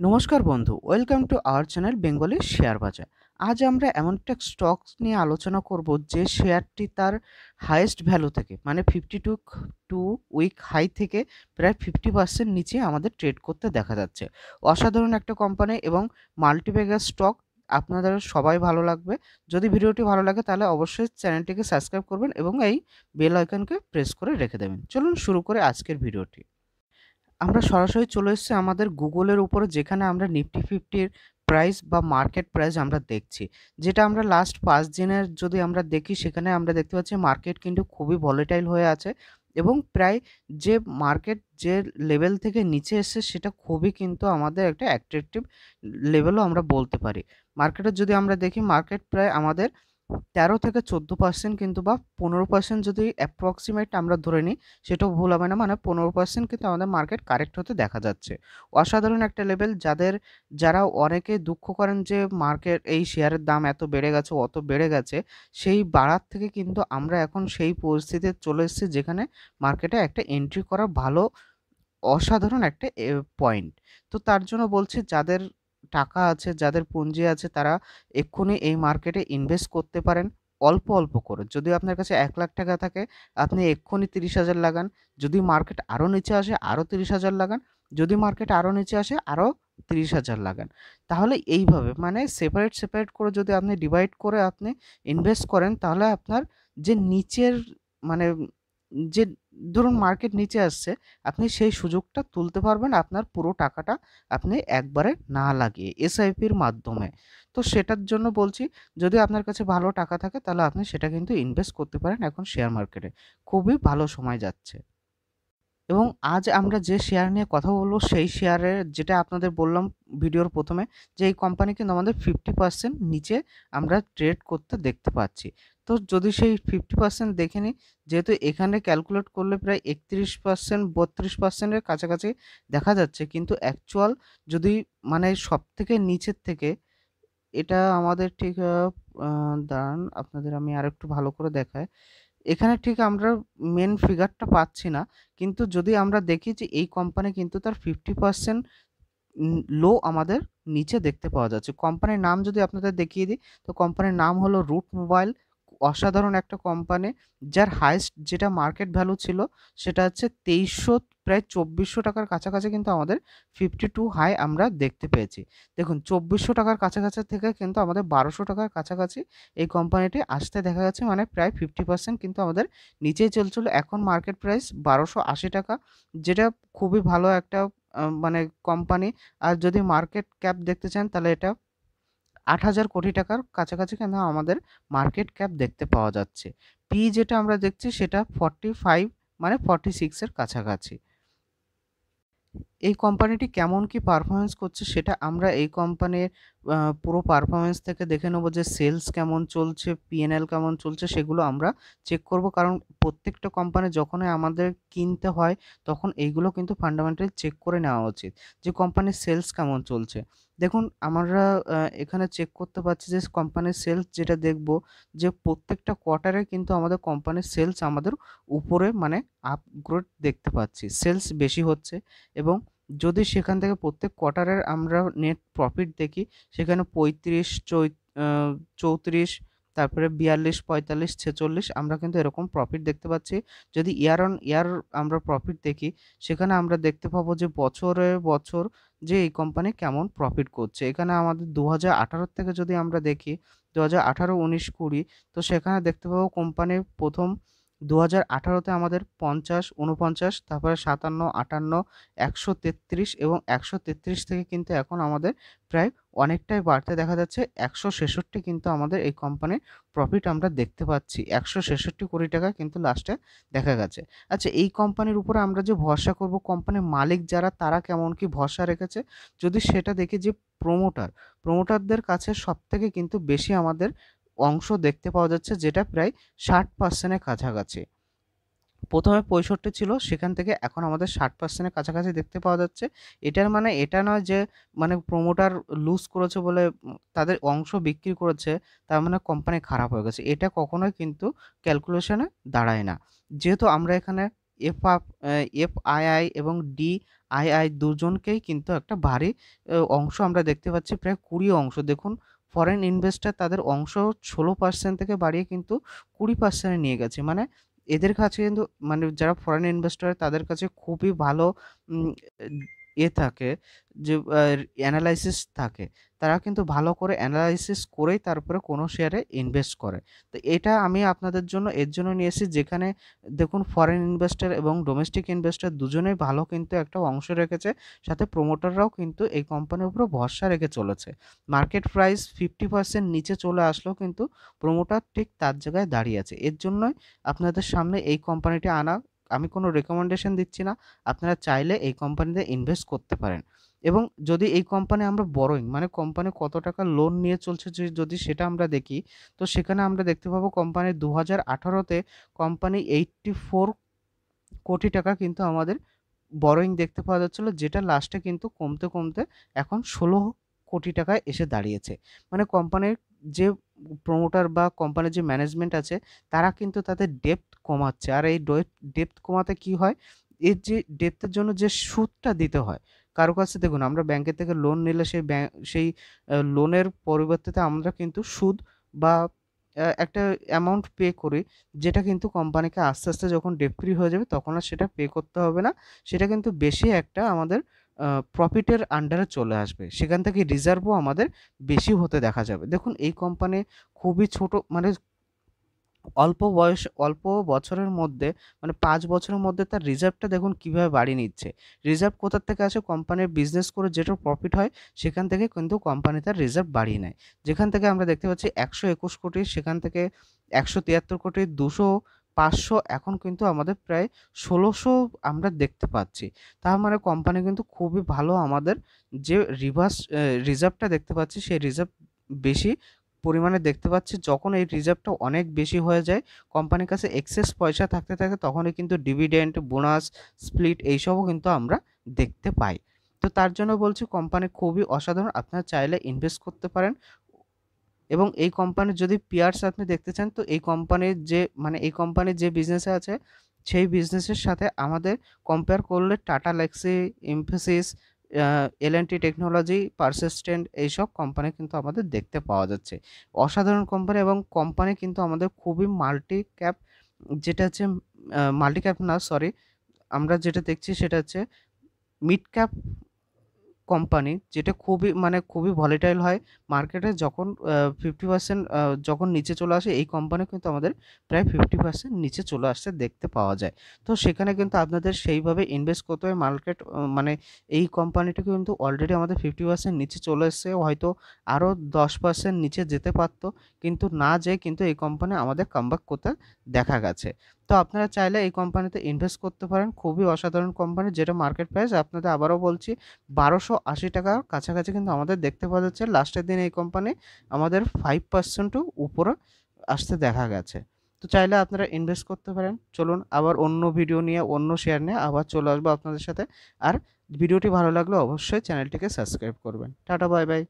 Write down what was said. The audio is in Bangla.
নমস্কার বন্ধু, welcome to our channel Bengali share বাজার। আজ আমরা এমন একটা স্টক নিয়ে আলোচনা করব যে শেয়ারটি তার হাইয়েস্ট ভ্যালু থেকে মানে fifty two two week high থেকে প্রায় ফিফটি পার্সেন্ট নিচে আমাদের ট্রেড করতে দেখা যাচ্ছে। অসাধারণ একটা কোম্পানি এবং মাল্টিপ্যাগার স্টক আপনাদের সবাই ভালো লাগবে। যদি ভিডিওটি ভালো লাগে তাহলে অবশ্যই চ্যানেলটিকে সাবস্ক্রাইব করবেন এবং এই বেল আইকনকে প্রেস করে রেখে দেবেন। চলুন শুরু করে আজকের ভিডিওটি। আমরা সরাসরি চলে এসেছি আমাদের গুগলের উপরে, যেখানে আমরা নিফটি ফিফটির প্রাইস বা মার্কেট প্রাইস আমরা দেখছি। যেটা আমরা লাস্ট পাঁচ দিনের যদি আমরা দেখি, সেখানে আমরা দেখতে পাচ্ছি মার্কেট কিন্তু খুবই ভলেটাইল হয়ে আছে এবং প্রায় যে মার্কেট যে লেভেল থেকে নিচে এসছে, সেটা খুবই কিন্তু আমাদের একটা অ্যাট্রাকটিভ লেভেলও আমরা বলতে পারি। মার্কেটের যদি আমরা দেখি মার্কেট প্রায় আমাদের তেরো থেকে চোদ্দ পার্সেন্ট কিন্তু বা পনেরো পার্সেন্ট যদি অ্যাপ্রক্সিমেট আমরা ধরে নিই, সেটাও ভুল হবে না। মানে পনেরো পার্সেন্ট কিন্তু আমাদের মার্কেট কারেক্ট হতে দেখা যাচ্ছে। অসাধারণ একটা লেভেল যাদের, যারা অনেকে দুঃখ করেন যে মার্কেট এই শেয়ারের দাম এত বেড়ে গেছে, অত বেড়ে গেছে, সেই বাড়ার থেকে কিন্তু আমরা এখন সেই পরিস্থিতিতে চলে এসেছি যেখানে মার্কেটে একটা এন্ট্রি করা ভালো, অসাধারণ একটা পয়েন্ট তো তার জন্য বলছি যাদের টাকা আছে, যাদের পুঁজি আছে, তারা এক্ষুনি এই মার্কেটে ইনভেস্ট করতে পারেন অল্প অল্প করে। যদি আপনার কাছে এক লাখ টাকা থাকে, আপনি এক্ষুনি তিরিশ হাজার লাগান। যদি মার্কেট আরও নিচে আসে আরও তিরিশ হাজার লাগান। যদি মার্কেট আরও নিচে আসে আরও তিরিশ হাজার লাগান। তাহলে এইভাবে মানে সেপারেট সেপারেট করে যদি আপনি ডিভাইড করে আপনি ইনভেস্ট করেন, তাহলে আপনার যে নিচের মানে যে ধরুন মার্কেট নিচে আসছে, আপনি সেই সুযোগটা তুলতে পারবেন আপনার পুরো টাকাটা আপনি একবারে না লাগিয়ে এসআইপির মাধ্যমে। তো সেটার জন্য বলছি, যদি আপনার কাছে ভালো টাকা থাকে তাহলে আপনি সেটা কিন্তু ইনভেস্ট করতে পারেন এখন শেয়ার মার্কেটে খুবই ভালো সময় যাচ্ছে। এবং আজ আমরা যে শেয়ার নিয়ে কথা বলব, সেই শেয়ারের যেটা আপনাদের বললাম ভিডিওর প্রথমে, যে এই কোম্পানি কিন্তু আমাদের ফিফটি পার্সেন্ট নিচে আমরা ট্রেড করতে দেখতে পাচ্ছি। তো যদি সেই ফিফটি পার্সেন্ট দেখে নিই, যেহেতু এখানে ক্যালকুলেট করলে প্রায় একত্রিশ পার্সেন্ট বত্রিশ পার্সেন্টের কাছাকাছি দেখা যাচ্ছে। কিন্তু অ্যাকচুয়াল যদি মানে সব থেকে নিচের থেকে, এটা আমাদের ঠিক দাঁড়ান, আপনাদের আমি আরেকটু ভালো করে দেখাই। এখানে ঠিক আমরা মেন ফিগারটা পাচ্ছি না, কিন্তু যদি আমরা দেখি যে এই কোম্পানি কিন্তু তার ফিফটি পার্সেন্ট লো আমাদের নিচে দেখতে পাওয়া যাচ্ছে। কোম্পানির নাম যদি আপনাদের দেখিয়ে দিই, তো কোম্পানির নাম হলো রুট মোবাইল অসাধারণ একটা কোম্পানি যার হাইস্ট যেটা মার্কেট ভ্যালু ছিল সেটা হচ্ছে তেইশশো, প্রায় চব্বিশশো টাকার কাছাকাছি কিন্তু আমাদের ফিফটি টু হাই আমরা দেখতে পেয়েছি। দেখুন, চব্বিশশো টাকার কাছাকাছি থেকে কিন্তু আমাদের বারোশো টাকার কাছাকাছি এই কোম্পানিটি আসতে দেখা যাচ্ছে মানে প্রায় ফিফটি পার্সেন্ট কিন্তু আমাদের নিচেই চলছিল। এখন মার্কেট প্রাইস বারোশো আশি টাকা, যেটা খুবই ভালো একটা মানে কোম্পানি আর যদি মার্কেট ক্যাপ দেখতে চান, তাহলে এটা আট হাজার কোটি টাকার কাছাকাছি কিন্তু আমাদের মার্কেট ক্যাপ দেখতে পাওয়া যাচ্ছে। পি যেটা আমরা দেখছি সেটা ফর্টি ফাইভ মানে ফর্টি সিক্সের কাছাকাছি। এই কোম্পানিটি কেমন কি পারফরমেন্স করছে সেটা আমরা এই কোম্পানির পুরো পারফরমেন্স থেকে দেখে নেব যে সেলস কেমন চলছে পিএনএল কেমন চলছে সেগুলো আমরা চেক করব। কারণ প্রত্যেকটা কোম্পানি যখনই আমাদের কিনতে হয়, তখন এইগুলো কিন্তু ফান্ডামেন্টালি চেক করে নেওয়া উচিত যে কোম্পানির সেলস কেমন চলছে। দেখুন, আমরা এখানে চেক করতে পারছি যে কোম্পানির সেলস যেটা দেখব যে প্রত্যেকটা কোয়ার্টারে কিন্তু আমাদের কোম্পানির সেলস আমাদের উপরে মানে আপগ্রেড দেখতে পাচ্ছি। সেলস বেশি হচ্ছে এবং যদি সেখান থেকে প্রত্যেক কোয়ার্টারের আমরা নেট প্রফিট দেখি, সেখানে পঁয়ত্রিশ চৌত্রিশ, তারপরে বিয়াল্লিশ, পঁয়তাল্লিশ, ছেচল্লিশ আমরা কিন্তু এরকম প্রফিট দেখতে পাচ্ছি। যদি ইয়ার অন ইয়ার আমরা প্রফিট দেখি, সেখানে আমরা দেখতে পাবো যে বছরে বছর যে এই কোম্পানি কেমন প্রফিট করছে। এখানে আমাদের দু হাজার আঠারো থেকে যদি আমরা দেখি দু হাজার আঠারো, উনিশ, কুড়ি, তো সেখানে দেখতে পাবো কোম্পানির প্রথম দু হাজার আঠারোতে আমাদের পঞ্চাশ উনপঞ্চাশ তারপরে সাতান্ন, আটান্ন, একশো তেত্রিশ এবং একশো তেত্রিশ থেকে কিন্তু এখন আমাদের প্রায় অনেকটাই বাড়তে দেখা যাচ্ছে। একশো ছেষট্টি কিন্তু আমাদের এই কোম্পানির প্রফিট আমরা দেখতে পাচ্ছি। একশো ছেষট্টি কোটি টাকা কিন্তু লাস্টে দেখা গেছে। আচ্ছা এই কোম্পানির উপরে আমরা যে ভরসা করব কোম্পানির মালিক যারা, তারা কেমন কি ভরসা রেখেছে? যদি সেটা দেখি যে প্রোমোটার প্রোমোটারদের কাছে সব থেকে কিন্তু বেশি আমাদের অংশ দেখতে পাওয়া যাচ্ছে যেটা প্রায় ষাট পার্সেন্টের কাছাকাছি। প্রথমে পঁয়ষট্টি ছিল, সেখান থেকে এখন আমাদের ষাট পার্সেন্টের কাছাকাছি দেখতে পাওয়া যাচ্ছে। এটার মানে এটা নয় যে মানে প্রোমোটার লুজ করেছে বলে তাদের অংশ বিক্রি করেছে, তার মানে কোম্পানি খারাপ হয়ে গেছে। এটা কখনোই কিন্তু ক্যালকুলেশনে দাঁড়ায় না। যেহেতু আমরা এখানে এফ এফ আই আই এবং ডি আই আই দুজনকেই কিন্তু একটা ভারী অংশ আমরা দেখতে পাচ্ছি, প্রায় কুড়ি অংশ। দেখুন ফরেন ইনভেস্টার তাদের অংশ ষোলো পার্সেন্ট থেকে বাড়িয়ে কিন্তু কুড়ি পার্সেন্টে নিয়ে গেছে। মানে এদের কাছে কিন্তু মানে যারা ফরেন ইনভেস্টর তাদের কাছে খুবই ভালো এ থাকে যে অ্যানালাইসিস থাকে। তারা কিন্তু ভালো করে অ্যানালাইসিস করেই তারপরে কোনো শেয়ারে ইনভেস্ট করে। তো এটা আমি আপনাদের জন্য, এর জন্য নিয়ে এসেছি। যেখানে দেখুন ফরেন ইনভেস্টার এবং ডোমেস্টিক ইনভেস্টার দুজনেই ভালো কিন্তু একটা অংশ রেখেছে, সাথে প্রোমোটাররাও কিন্তু এই কোম্পানির উপরে ভরসা রেখে চলেছে। মার্কেট প্রাইস ফিফটি পার্সেন্ট নিচে চলে আসলেও কিন্তু প্রোমোটার ঠিক তার জায়গায় দাঁড়িয়ে আছে। এর জন্যই আপনাদের সামনে এই কোম্পানিটি আনা আমি কোনো রেকমেন্ডেশন দিচ্ছি না। আপনারা চাইলে এই কোম্পানিতে ইনভেস্ট করতে পারেন। এবং যদি এই কোম্পানি আমরা বড়োইং মানে কোম্পানি কত টাকা লোন নিয়ে চলছে যদি সেটা আমরা দেখি, তো সেখানে আমরা দেখতে পাবো কোম্পানি দু হাজার আঠারোতে কোম্পানি এইটটি ফোর কোটি টাকা কিন্তু আমাদের বড়োইং দেখতে পাওয়া যাচ্ছিল, যেটা লাস্টে কিন্তু কমতে কমতে এখন ষোলো কোটি টাকায় এসে দাঁড়িয়েছে। মানে কোম্পানির যে প্রমোটার বা কোম্পানির যে ম্যানেজমেন্ট আছে, তারা কিন্তু তাদের ডেপথ কমাচ্ছে। আর এই ডেপথ কমাতে কি হয়? এর যে ডেপথের জন্য যে সুদটা দিতে হয়, কারও কাছে দেখুন, আমরা ব্যাংকের থেকে লোন নিলে সেই সেই লোনের পরিবর্তে আমরা কিন্তু সুদ বা একটা অ্যামাউন্ট পে করি, যেটা কিন্তু কোম্পানিকে আস্তে আস্তে যখন ডেপ ফ্রি হয়ে যাবে, তখন আর সেটা পে করতে হবে না। সেটা কিন্তু বেশি একটা আমাদের প্রফিটের আন্ডারে চলে আসবে। সেখান থেকে রিজার্ভও আমাদের বেশি হতে দেখা যাবে। দেখুন, এই কোম্পানি খুবই ছোট মানে অল্প বয়স, অল্প বছরের মধ্যে মানে পাঁচ বছরের মধ্যে তার রিজার্ভটা দেখুন কীভাবে বাড়িয়ে নিচ্ছে। রিজার্ভ কোথার থেকে আসে? কোম্পানির বিজনেস করে যেটা প্রফিট হয়, সেখান থেকে কিন্তু কোম্পানি তার রিজার্ভ বাড়িয়ে নেয়। যেখান থেকে আমরা দেখতে পাচ্ছি একশো একুশ কোটি, সেখান থেকে একশো তিয়াত্তর কোটি, দুশো পাঁচশো এখন কিন্তু আমাদের প্রায় ষোলোশো আমরা দেখতে পাচ্ছি। তার মানে কোম্পানি কিন্তু খুবই ভালো আমাদের যে রিভার্স রিজার্ভটা দেখতে পাচ্ছি, সেই রিজার্ভ বেশি পরিমাণে দেখতে পাচ্ছি। যখন এই রিজার্ভটা অনেক বেশি হয়ে যায় কোম্পানির কাছে এক্সেস পয়সা থাকতে থাকে, তখনই কিন্তু ডিভিডেন্ড বোনাস স্প্লিট এইসবও কিন্তু আমরা দেখতে পাই। তো তার জন্য বলছি কোম্পানি খুবই অসাধারণ। আপনারা চাইলে ইনভেস্ট করতে পারেন। এবং এই কোম্পানির যদি পিয়ার্স আপনি দেখতে চান, তো এই কোম্পানির যে মানে এই কোম্পানির যে বিজনেসে আছে, সেই বিজনেসের সাথে আমাদের কম্পেয়ার করলে Tata Elxsi Infosys L T technology Persistent এইসব কোম্পানি কিন্তু আমাদের দেখতে পাওয়া যাচ্ছে। অসাধারণ কোম্পানি এবং কোম্পানি কিন্তু আমাদের খুবই মাল্টি ক্যাপ যেটা হচ্ছে মাল্টি ক্যাপ না সরি আমরা যেটা দেখছি সেটা হচ্ছে মিড ক্যাপ কোম্পানি যেটা খুবই মানে খুবই ভলিটাইল হয়। মার্কেটে যখন ফিফটি পার্সেন্ট যখন নিচে চলে আসে, এই কোম্পানি কিন্তু আমাদের প্রায় ফিফটি পার্সেন্ট নিচে চলে আসতে দেখতে পাওয়া যায়। তো সেখানে কিন্তু আপনাদের সেইভাবে ইনভেস্ট করতে হয়। মার্কেট মানে এই কোম্পানিটা কিন্তু অলরেডি আমাদের ফিফটি পার্সেন্ট নিচে চলে এসছে। হয়তো আরও দশ পার্সেন্ট নিচে যেতে পারতো। কিন্তু না যেয়ে কিন্তু এই কোম্পানি আমাদের কামব্যাক করতে দেখা গেছে। তো আপনারা চাইলে এই কোম্পানিতে ইনভেস্ট করতে পারেন। খুবই অসাধারণ কোম্পানি যেটা মার্কেট প্রাইস আপনাদের আবারও বলছি, বারোশো আশি টাকার কাছাকাছি কিন্তু আমাদের দেখতে পাওয়া যাচ্ছে। লাস্টের দিন এই কোম্পানি আমাদের ফাইভ পার্সেন্টও উপরে আসতে দেখা গেছে। তো চাইলে আপনারা ইনভেস্ট করতে পারেন। চলুন আবার অন্য ভিডিও নিয়ে, অন্য শেয়ার নিয়ে আবার চলে আসব আপনাদের সাথে। আর ভিডিওটি ভালো লাগলে অবশ্যই চ্যানেলটিকে সাবস্ক্রাইব করবেন। Tata bye bye